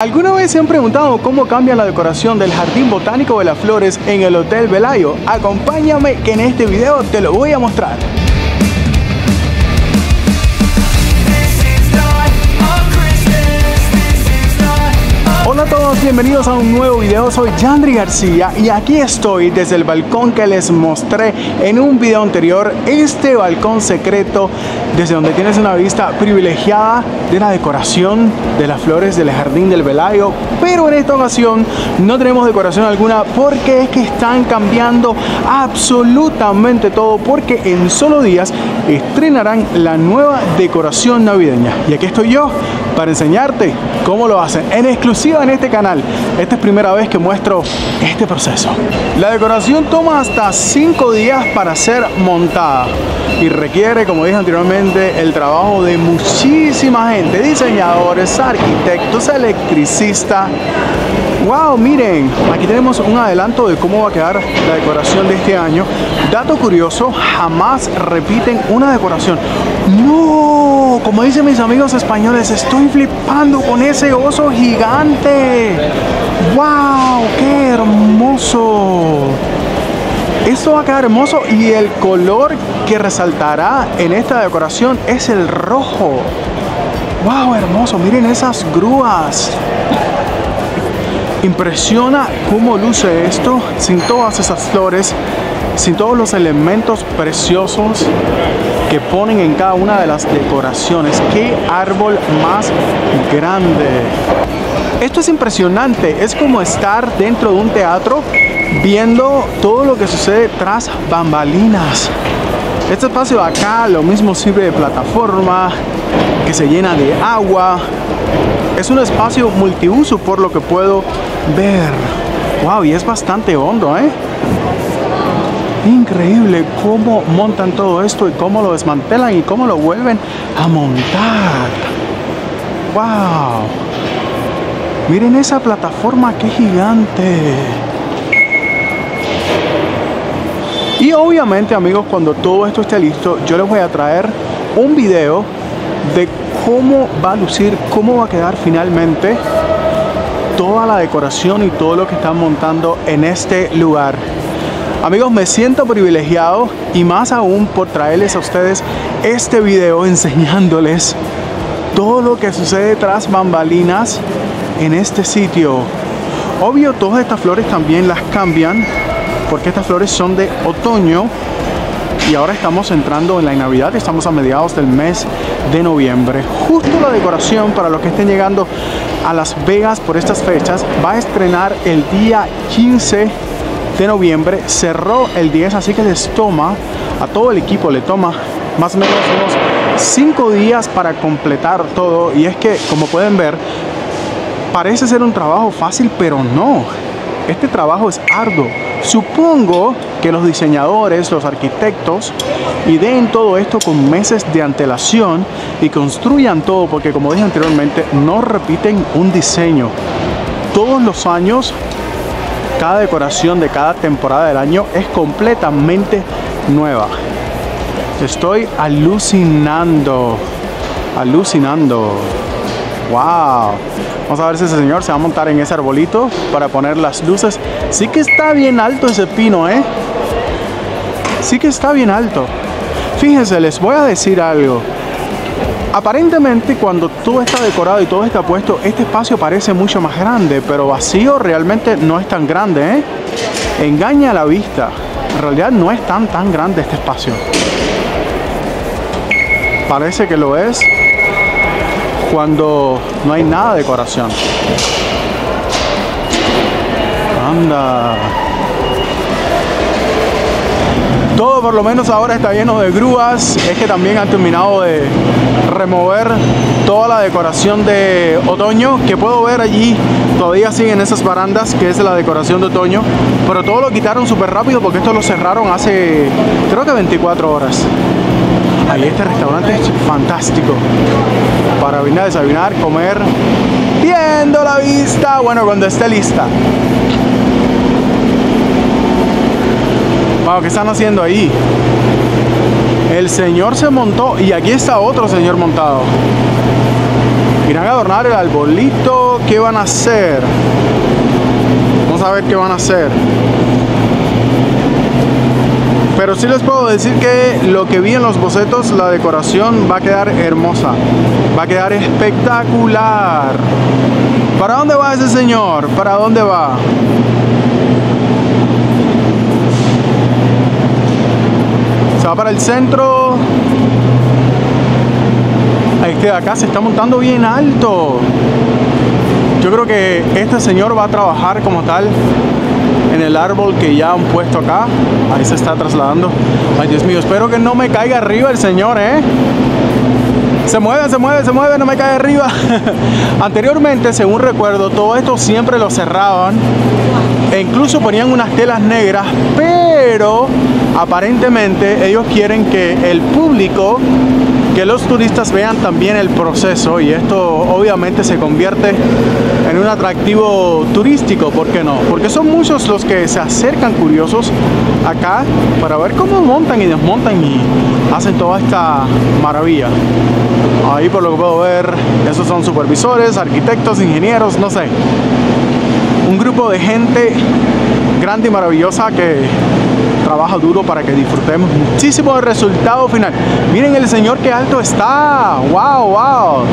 ¿Alguna vez se han preguntado cómo cambia la decoración del Jardín Botánico de las Flores en el Hotel Velayo? Acompáñame que en este video te lo voy a mostrar. Hola a todos, bienvenidos a un nuevo video, soy Yandri García y aquí estoy desde el balcón que les mostré en un video anterior, este balcón secreto desde donde tienes una vista privilegiada de la decoración de las flores del jardín del Velayo, pero en esta ocasión no tenemos decoración alguna porque es que están cambiando absolutamente todo porque en solo días estrenarán la nueva decoración navideña. Y aquí estoy yo para enseñarte cómo lo hacen en exclusiva en este canal. Esta es primera vez que muestro este proceso. La decoración toma hasta 5 días para ser montada y requiere, como dije anteriormente, el trabajo de muchísima gente, diseñadores, arquitectos, electricistas. Wow, miren, aquí tenemos un adelanto de cómo va a quedar la decoración de este año. Dato curioso, jamás repiten una decoración. No, como dicen mis amigos españoles, estoy flipando con ese oso gigante. Wow, qué hermoso. Esto va a quedar hermoso y el color que resaltará en esta decoración es el rojo. Wow, hermoso. Miren esas grúas. Impresiona cómo luce esto sin todas esas flores, sin todos los elementos preciosos que ponen en cada una de las decoraciones. ¡Qué árbol más grande! Esto es impresionante, es como estar dentro de un teatro viendo todo lo que sucede tras bambalinas. Este espacio acá lo mismo sirve de plataforma, que se llena de agua. Es un espacio multiuso por lo que puedo ver. Wow, y es bastante hondo, ¿eh? Increíble cómo montan todo esto y cómo lo desmantelan y cómo lo vuelven a montar. Wow. Miren esa plataforma, qué gigante. Y obviamente amigos, cuando todo esto esté listo, yo les voy a traer un video de cómo va a lucir, cómo va a quedar finalmente toda la decoración y todo lo que están montando en este lugar. Amigos, me siento privilegiado y más aún por traerles a ustedes este video enseñándoles todo lo que sucede tras bambalinas en este sitio. Obvio, todas estas flores también las cambian porque estas flores son de otoño y ahora estamos entrando en la Navidad, estamos a mediados del mes de noviembre. Justo la decoración para los que estén llegando a Las Vegas por estas fechas va a estrenar el día 15 de noviembre, cerró el 10, así que les toma, a todo el equipo le toma más o menos unos 5 días para completar todo. Y es que como pueden ver parece ser un trabajo fácil pero no. Este trabajo es arduo. Supongo que los diseñadores, los arquitectos, ideen todo esto con meses de antelación y construyan todo, porque como dije anteriormente, no repiten un diseño. Todos los años, cada decoración de cada temporada del año es completamente nueva. Estoy alucinando, alucinando. ¡Wow! Vamos a ver si ese señor se va a montar en ese arbolito para poner las luces. Sí que está bien alto ese pino, ¿eh? Sí que está bien alto. Fíjense, les voy a decir algo. Aparentemente cuando todo está decorado y todo está puesto, este espacio parece mucho más grande, pero vacío realmente no es tan grande, ¿eh? Engaña la vista. En realidad no es tan tan grande este espacio. Parece que lo es, cuando no hay nada de decoración. Anda. Todo por lo menos ahora está lleno de grúas. Es que también han terminado de remover toda la decoración de otoño que puedo ver allí. Todavía siguen esas barandas que es la decoración de otoño. Pero todo lo quitaron súper rápido porque esto lo cerraron hace creo que 24 horas. Ahí este restaurante es fantástico para venir a desayunar, comer, viendo la vista, bueno, cuando esté lista. Wow, ¿qué están haciendo ahí? El señor se montó y aquí está otro señor montado. Irán a adornar el arbolito. ¿Qué van a hacer? Vamos a ver qué van a hacer. Pero sí les puedo decir que lo que vi en los bocetos, la decoración va a quedar hermosa. Va a quedar espectacular. ¿Para dónde va ese señor? ¿Para dónde va? Va para el centro. Este de acá se está montando bien alto. Yo creo que este señor va a trabajar como tal en el árbol que ya han puesto acá. Ahí se está trasladando. Ay, Dios mío, espero que no me caiga arriba el señor, ¿eh? Se mueve, se mueve, se mueve, no me cae arriba. Anteriormente, según recuerdo, todo esto siempre lo cerraban e incluso ponían unas telas negras, pero aparentemente ellos quieren que el público que los turistas vean también el proceso y esto obviamente se convierte en un atractivo turístico, ¿por qué no? Porque son muchos los que se acercan curiosos acá para ver cómo montan y desmontan y hacen toda esta maravilla. Ahí por lo que puedo ver, esos son supervisores, arquitectos, ingenieros, no sé. Un grupo de gente grande y maravillosa que trabaja duro para que disfrutemos muchísimo del resultado final. Miren el señor que alto está. Wow, wow.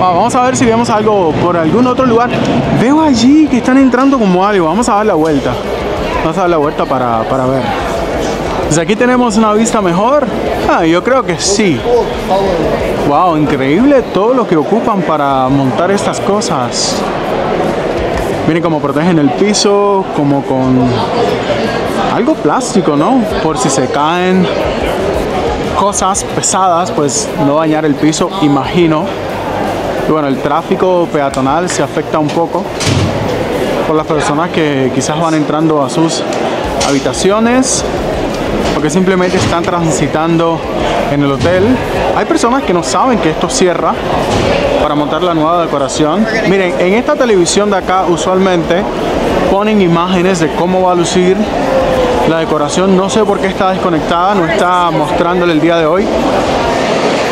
vamos a ver si vemos algo por algún otro lugar. Veo allí que están entrando como algo. Vamos a dar la vuelta. Vamos a dar la vuelta para, para ver. Pues aquí tenemos una vista mejor. Ah, yo creo que sí. Wow, increíble todo lo que ocupan para montar estas cosas. Miren cómo protegen el piso, como con algo plástico, ¿no? Por si se caen cosas pesadas, pues no dañar el piso, imagino. Y bueno, el tráfico peatonal se afecta un poco por las personas que quizás van entrando a sus habitaciones porque simplemente están transitando en el hotel. Hay personas que no saben que esto cierra para montar la nueva decoración. Miren, en esta televisión de acá usualmente ponen imágenes de cómo va a lucir la decoración. No sé por qué está desconectada, no está mostrándole el día de hoy.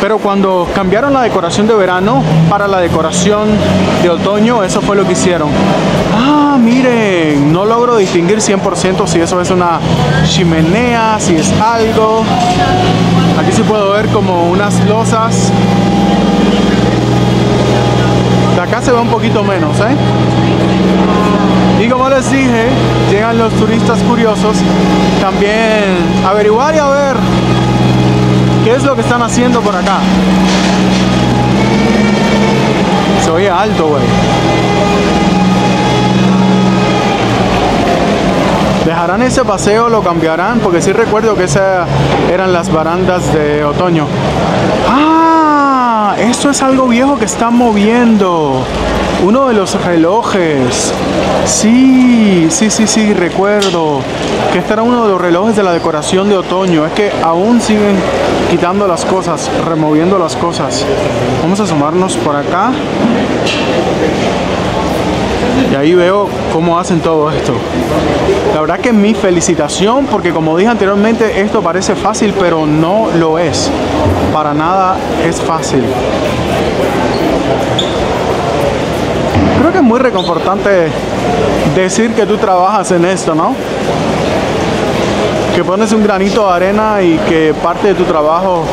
Pero cuando cambiaron la decoración de verano para la decoración de otoño, eso fue lo que hicieron. Ah, miren, no logro distinguir 100% si eso es una chimenea, si es algo. Aquí sí puedo ver como unas losas. De acá se ve un poquito menos, ¿eh? Y como les dije, llegan los turistas curiosos también averiguar y a ver ¿Qué es lo que están haciendo por acá? Se oye alto, güey. ¿Dejarán ese paseo? ¿Lo cambiarán? Porque sí recuerdo que esas eran las barandas de otoño. ¡Ah! Esto es algo viejo que están moviendo. Uno de los relojes. Sí, sí, sí, sí, recuerdo que este era uno de los relojes de la decoración de otoño. Es que aún siguen quitando las cosas, removiendo las cosas. Vamos a asomarnos por acá. Y ahí veo cómo hacen todo esto. La verdad que mi felicitación, porque como dije anteriormente, esto parece fácil, pero no lo es. Para nada es fácil creo que es muy reconfortante decir que tú trabajas en esto, ¿no? Que pones un granito de arena y que parte de tu trabajo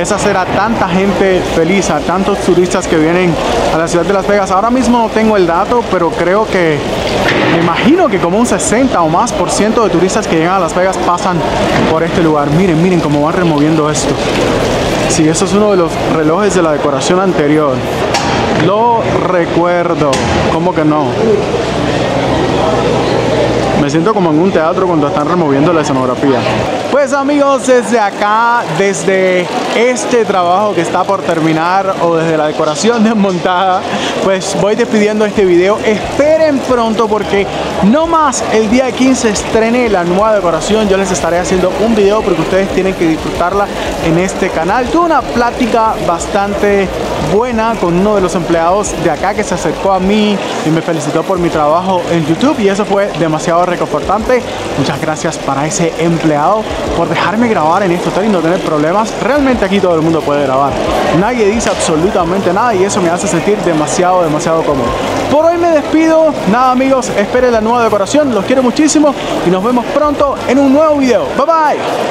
es hacer a tanta gente feliz, a tantos turistas que vienen a la ciudad de Las Vegas. Ahora mismo no tengo el dato, pero creo que me imagino que como un 60 o más por ciento de turistas que llegan a Las Vegas pasan por este lugar. Miren, miren cómo van removiendo esto. Sí, eso es uno de los relojes de la decoración anterior. Lo recuerdo. ¿Cómo que no? Me siento como en un teatro cuando están removiendo la escenografía. Pues amigos, desde acá, desde este trabajo que está por terminar o desde la decoración desmontada, pues voy despidiendo este video. Esperen pronto porque no más el día 15 estrené la nueva decoración. Yo les estaré haciendo un video porque ustedes tienen que disfrutarla en este canal. Tuve una plática bastante buena con uno de los empleados de acá que se acercó a mí y me felicitó por mi trabajo en YouTube y eso fue demasiado reconfortante. Muchas gracias para ese empleado por dejarme grabar en este hotel y no tener problemas. Realmente aquí todo el mundo puede grabar. Nadie dice absolutamente nada y eso me hace sentir demasiado, demasiado cómodo. Por hoy me despido. Nada amigos, esperen la nueva decoración. Los quiero muchísimo y nos vemos pronto en un nuevo video. Bye bye.